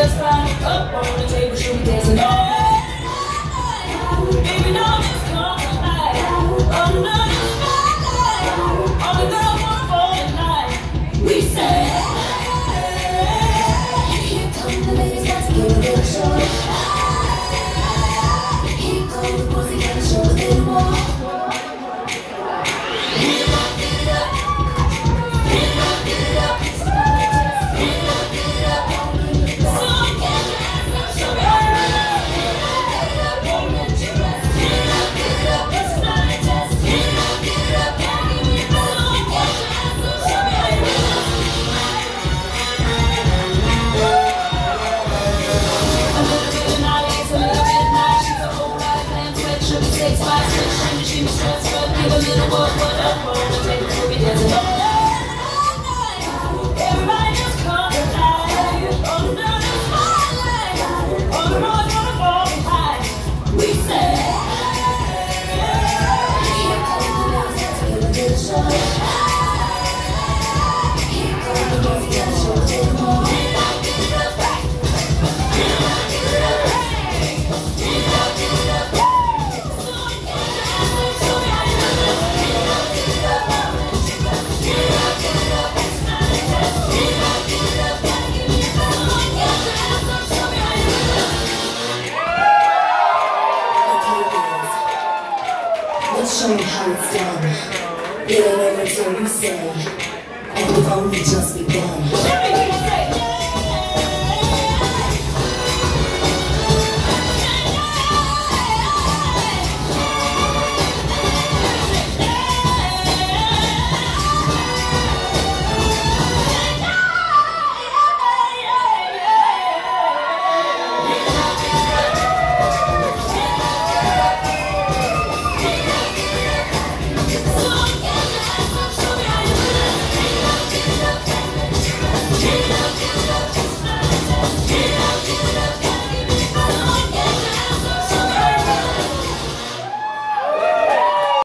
just climbed up on the table. show you how it's done. It ain't you say, and we've only just begun.